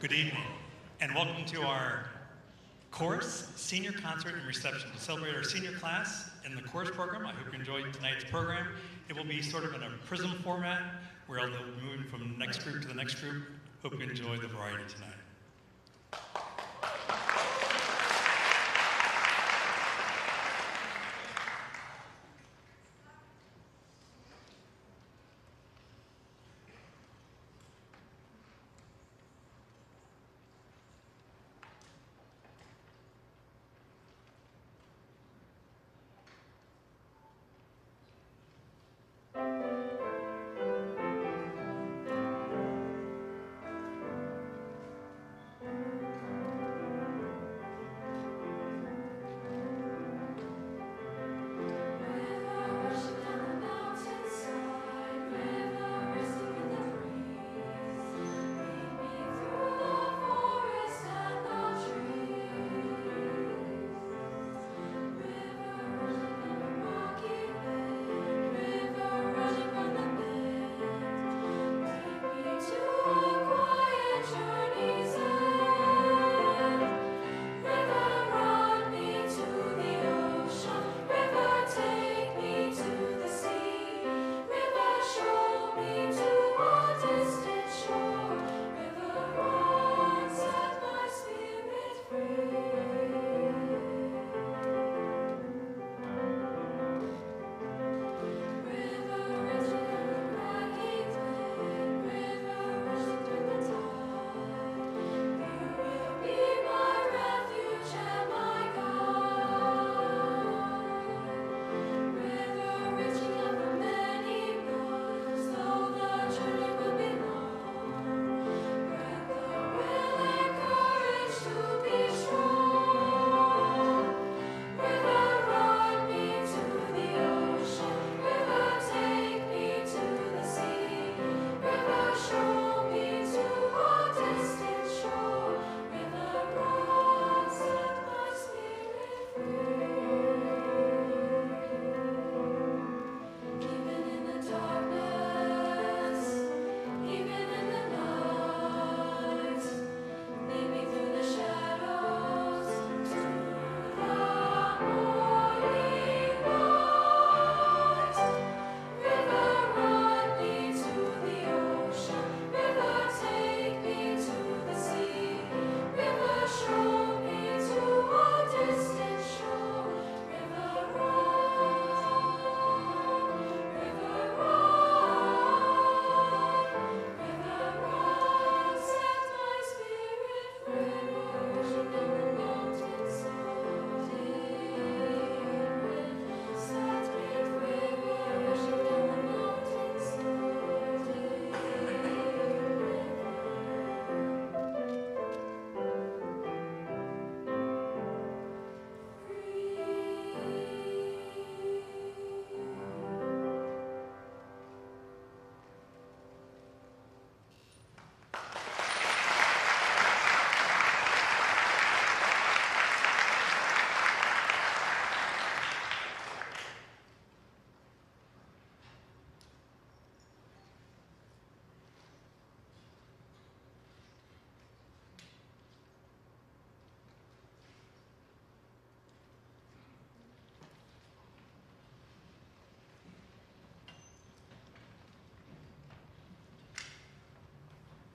Good evening, and welcome to our chorus, senior concert, and reception to celebrate our senior class in the chorus program. I hope you enjoyed tonight's program. It will be sort of in a prism format where they'll be moving from the next group to the next group. Hope you enjoy the variety tonight.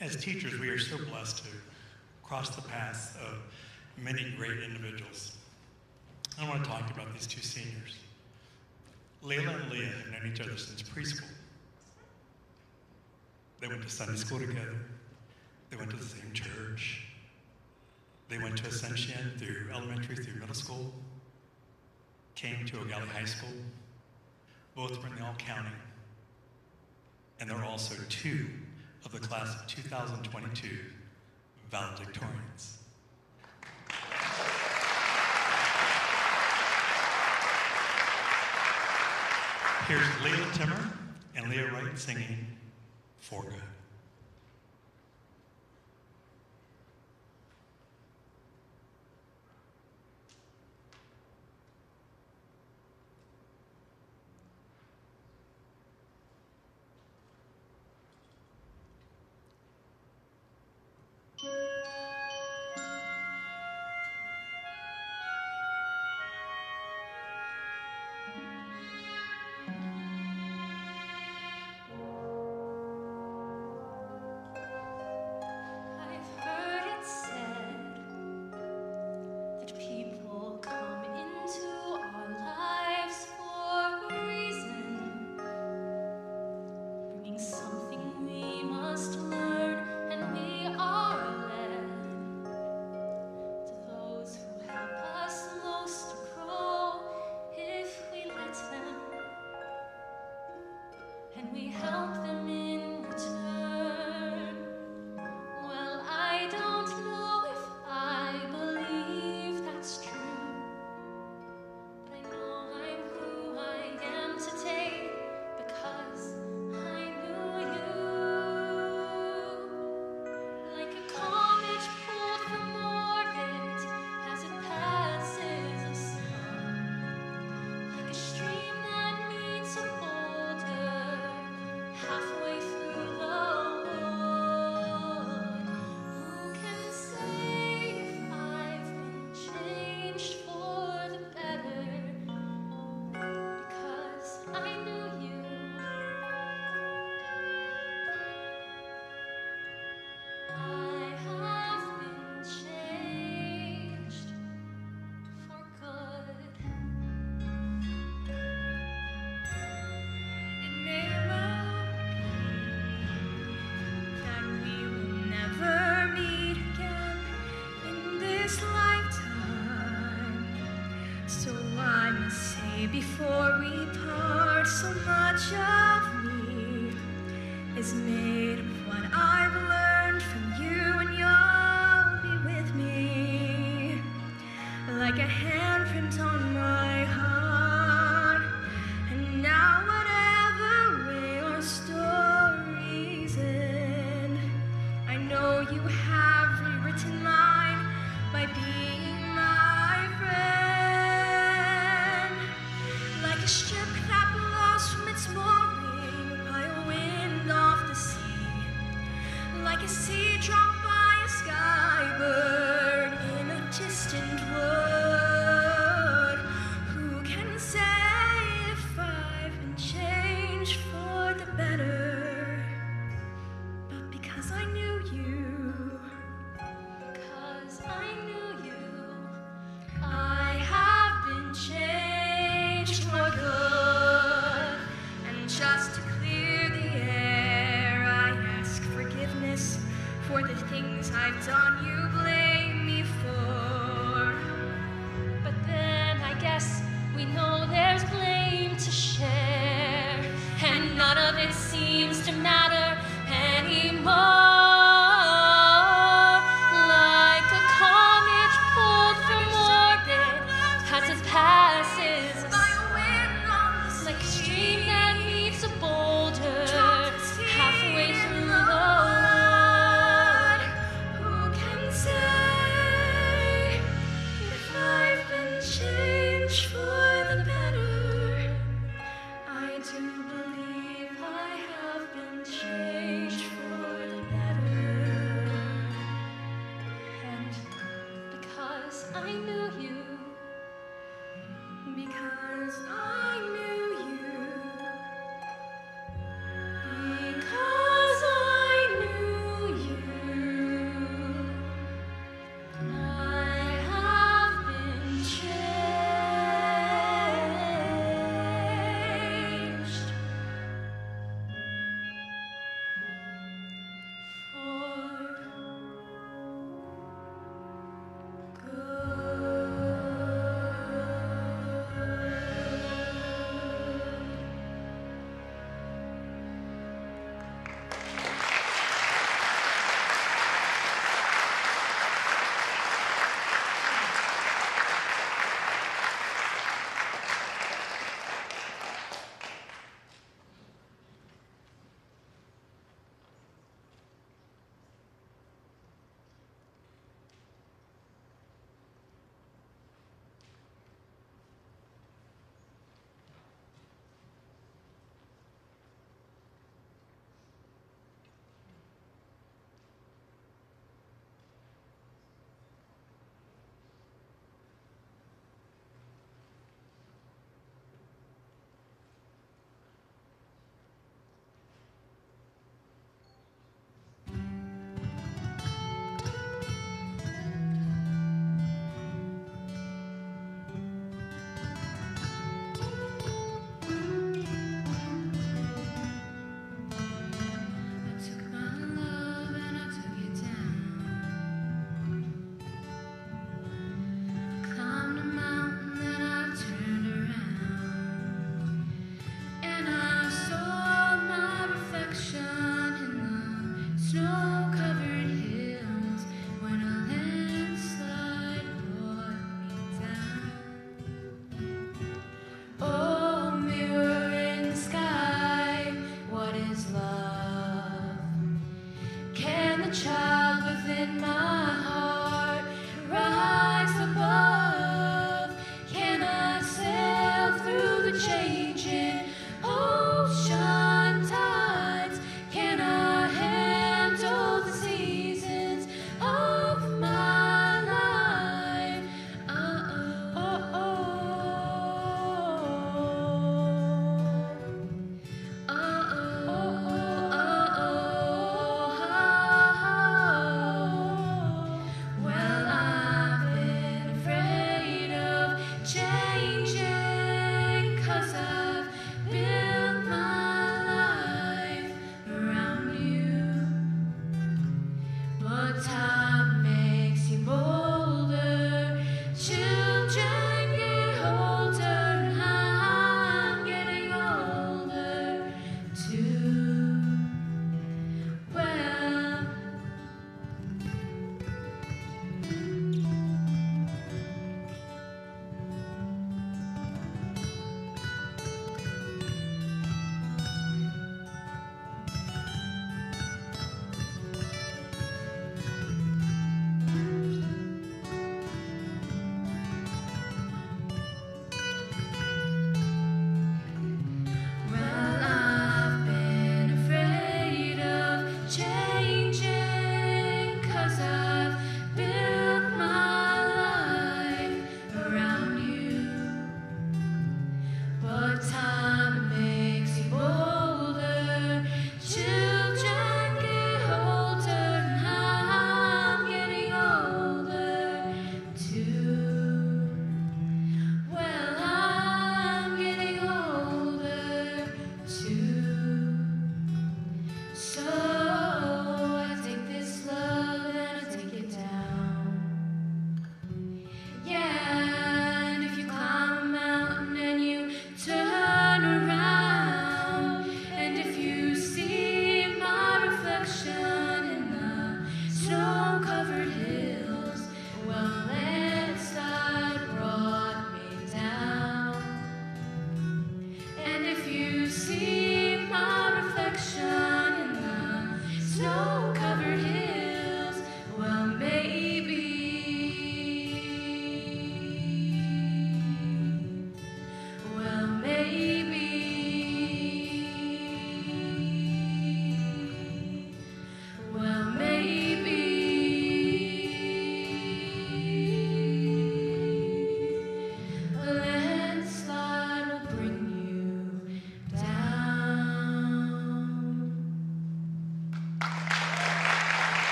As teachers, we are so blessed to cross the paths of many great individuals. I want to talk about these two seniors. Layla and Leah have known each other since preschool. They went to Sunday school together. They went to the same church. They went to Ascension through elementary through middle school. Came to Eau Gallie High School. Both were in the All County. And they're also two of the class of 2022 valedictorians. Here's Leila Timmer and Leah Wright singing For Good.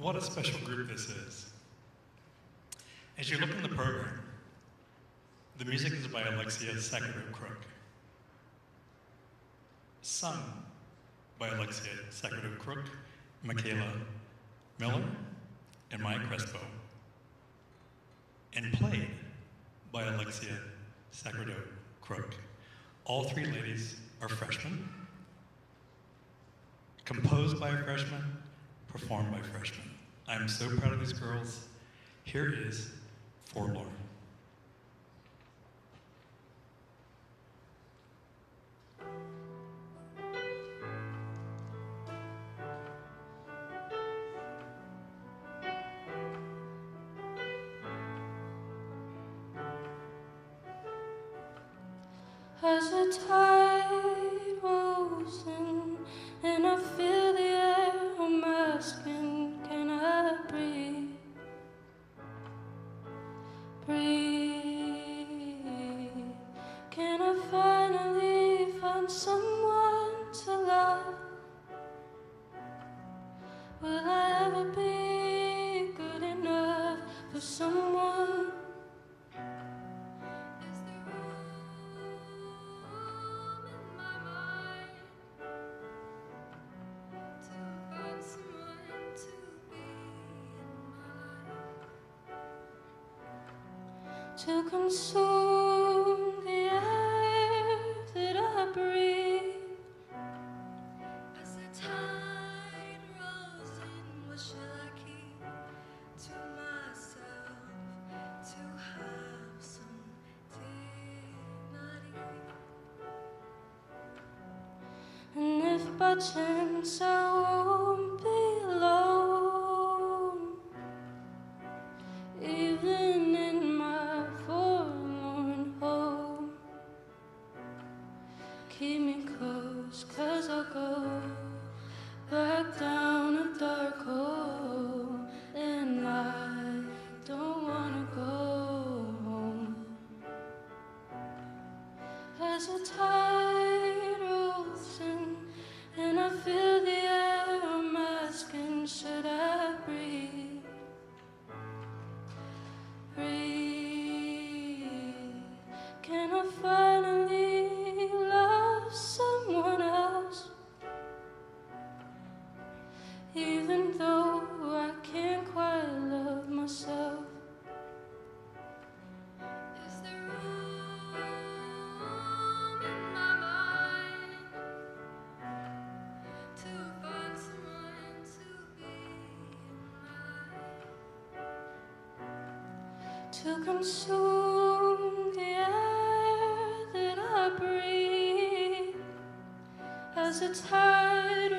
What a special group this is. As you look in the program, the music is by Alexia Sackerdo Crook, sung by Alexia Sackerdo Crook, Michaela Miller, and Maya Crespo, and played by Alexia Sackerdo Crook. All three ladies are freshmen, composed by a freshman, performed by freshmen. I'm so proud of these girls. Here is Forlorn. As to consume the air that I breathe. As the tide rolls in, what shall I keep to myself to have some dignity? And if by chance I won't to consume the air that I breathe. As the tide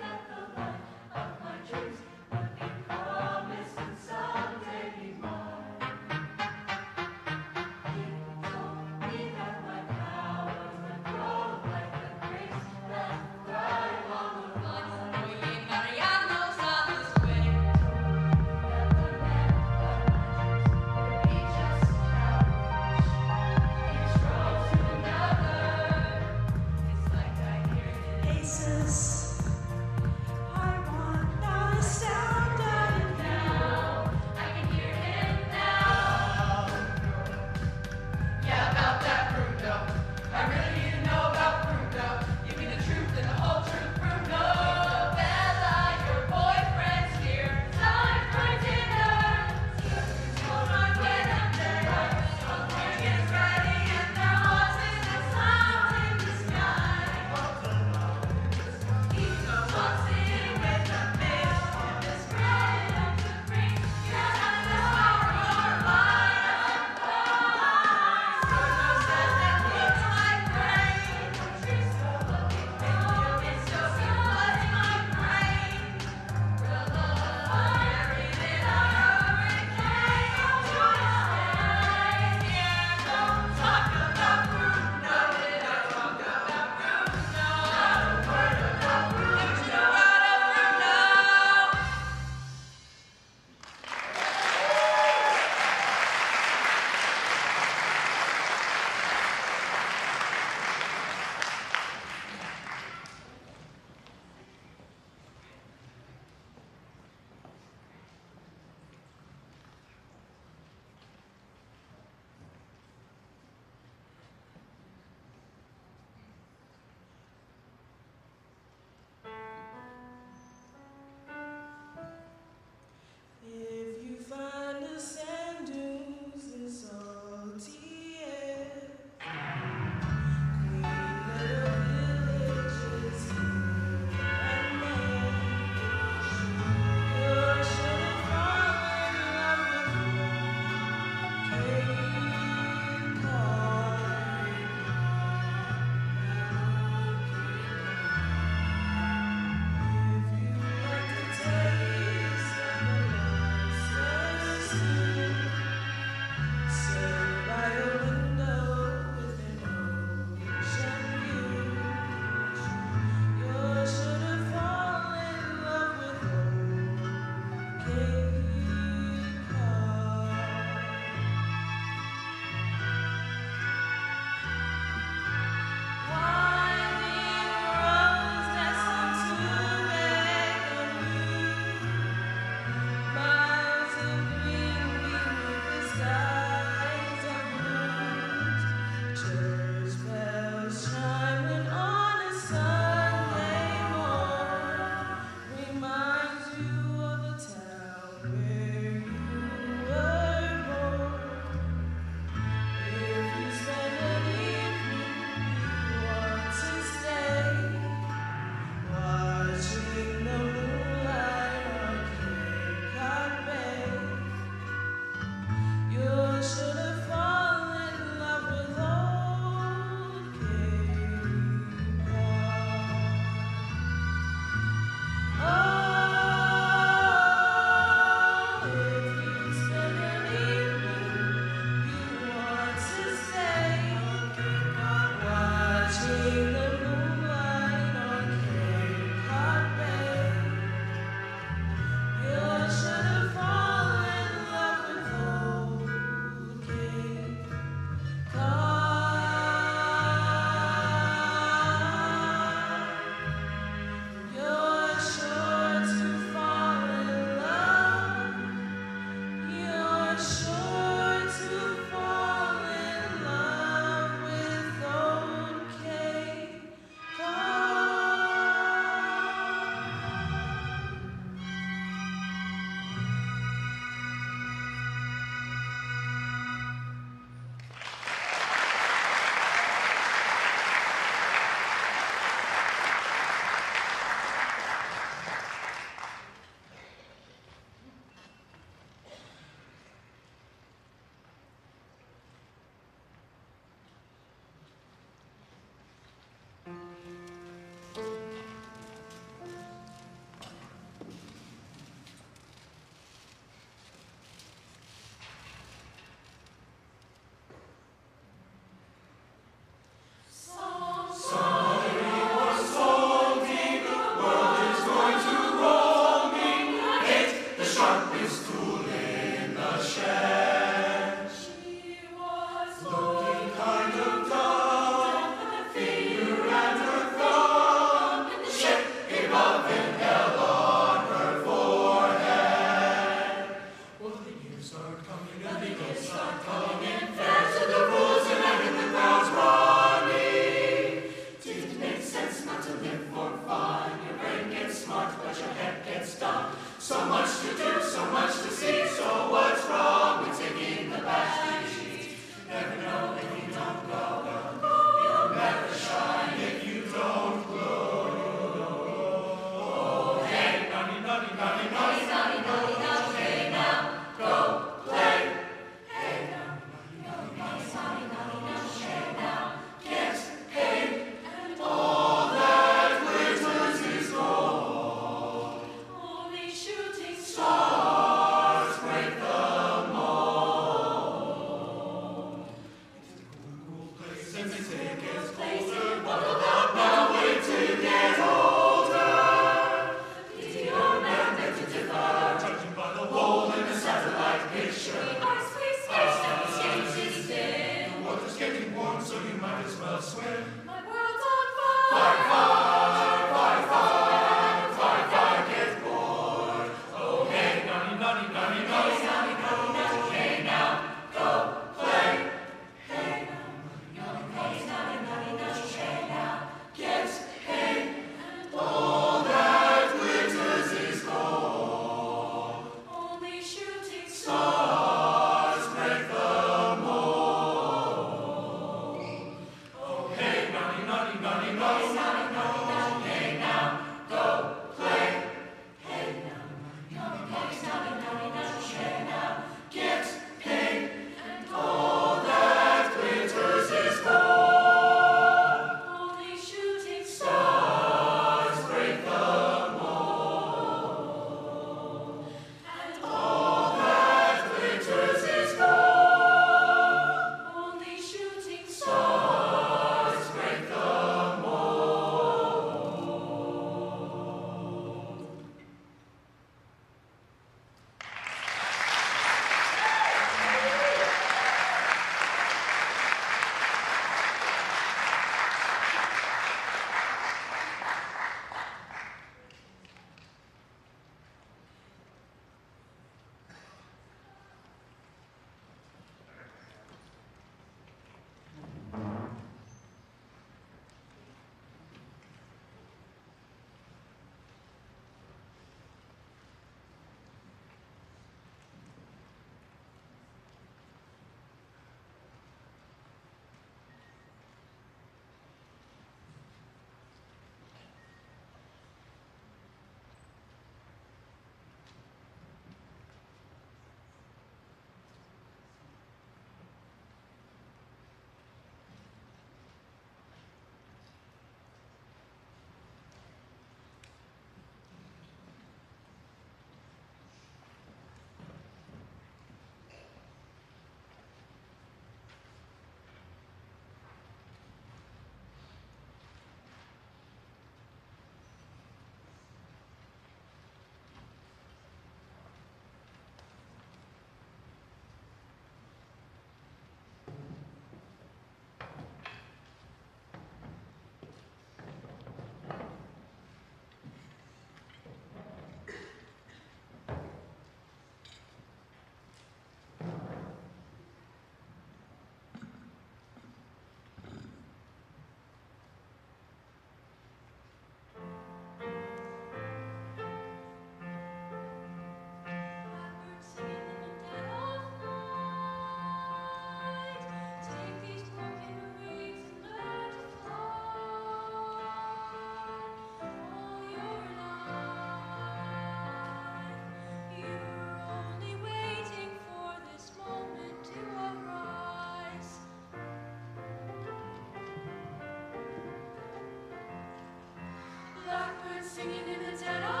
singing in the dead of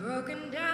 broken down.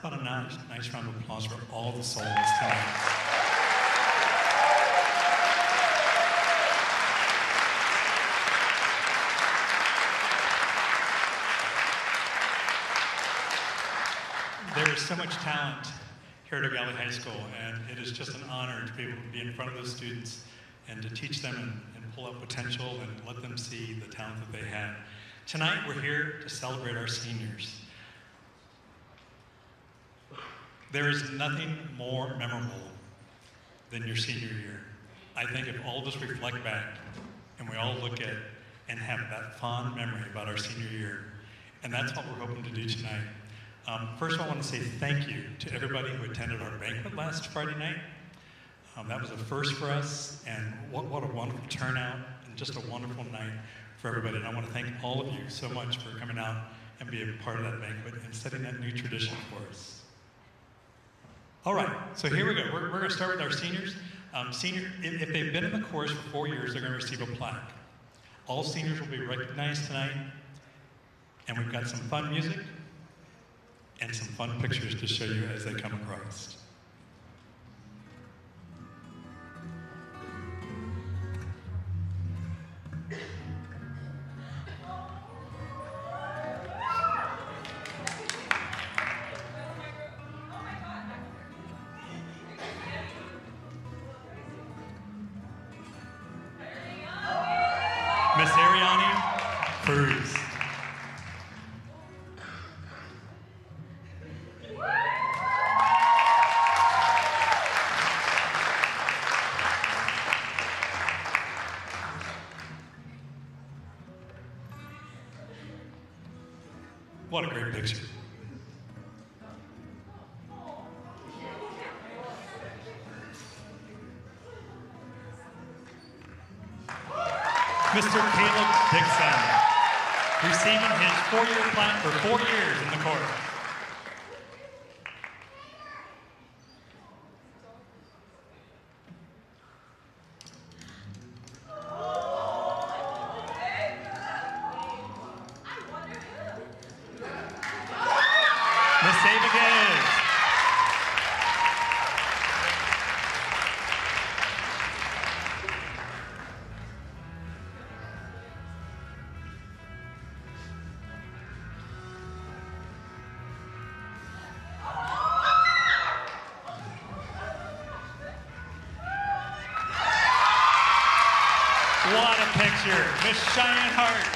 How about a nice, nice round of applause for all the souls tonight? There is so much talent here at Eau Gallie High School, and it is just an honor to be able to be in front of those students and to teach them and, and pull out potential and let them see the talent that they have. Tonight, we're here to celebrate our seniors. There is nothing more memorable than your senior year. I think if all of us reflect back and we all look at and have that fond memory about our senior year, and that's what we're hoping to do tonight. Um, first, I want to say thank you to everybody who attended our banquet last Friday night. Um, that was a first for us, and what, what a wonderful turnout, and just a wonderful night for everybody. And I want to thank all of you so much for coming out and being a part of that banquet and setting that new tradition for us. All right, so here we go. We're, we're going to start with our seniors. Um, senior, if, if they've been in the course for four years, they're going to receive a plaque. All seniors will be recognized tonight, and we've got some fun music and some fun pictures to show you as they come across. Miss Cheyenne Hart.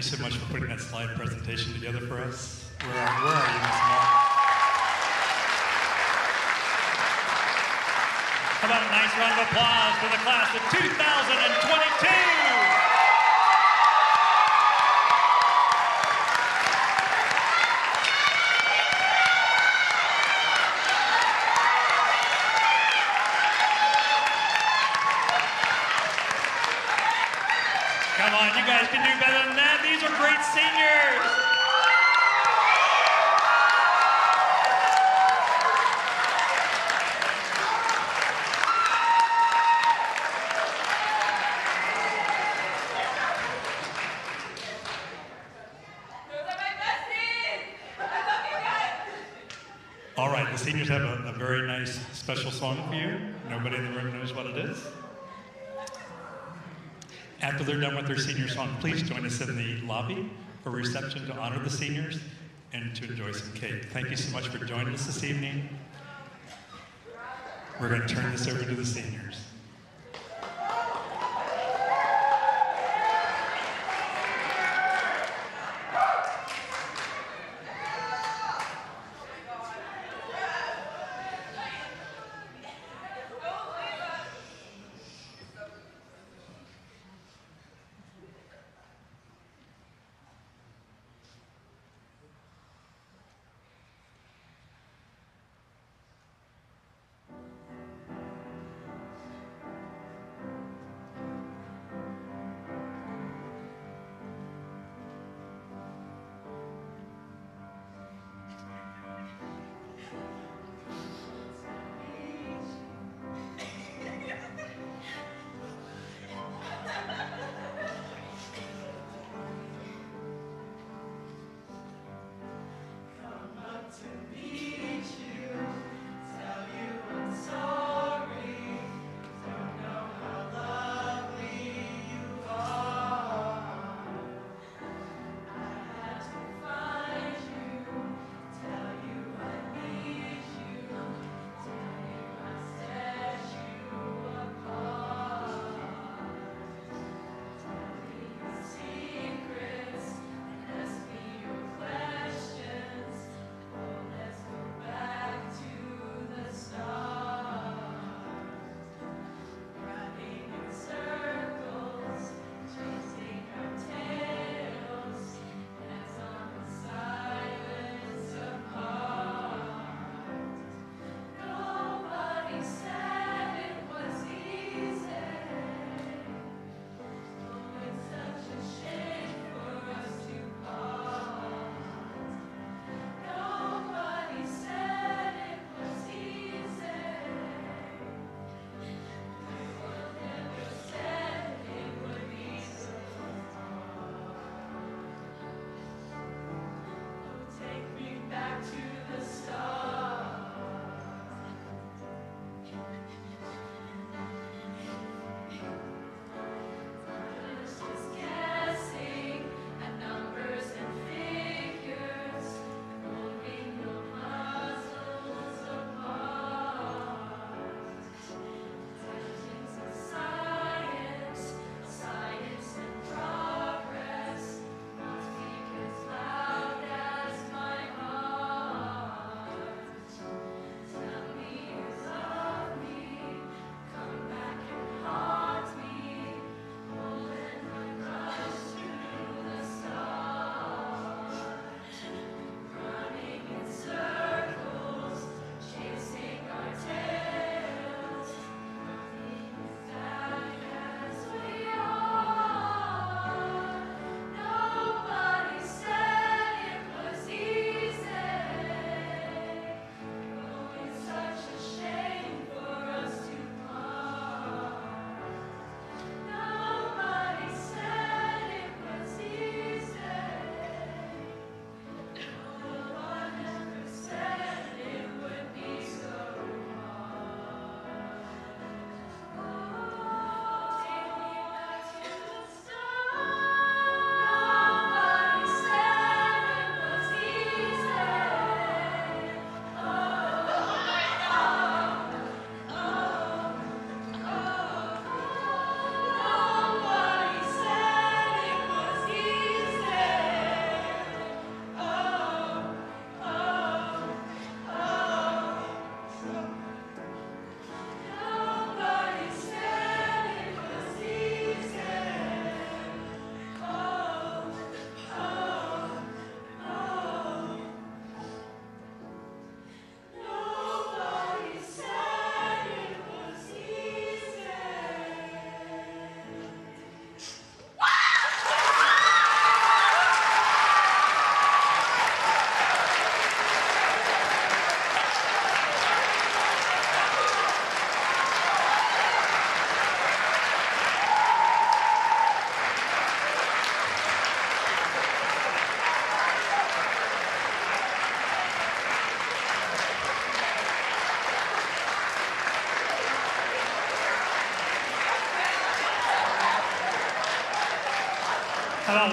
You so much for putting that slide presentation together for us. Where are, where are you, Miss Moore? How about a nice round of applause for the class of 2022? Come on, you guys can do better than that. These are great seniors. All right, the seniors have a, a very nice special song for you. Nobody in the room knows what it is. After they're done with their senior song, please join us in the lobby for reception to honor the seniors and to enjoy some cake. Thank you so much for joining us this evening. We're going to turn this over to the seniors.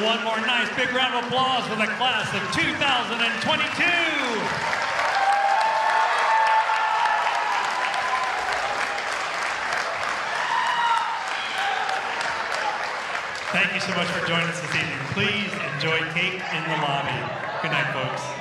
One more nice big round of applause for the class of 2022. Thank you so much for joining us this evening. Please enjoy cake in the lobby. Good night, folks.